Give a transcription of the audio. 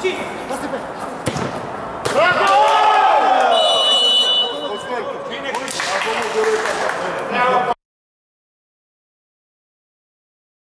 Você pega.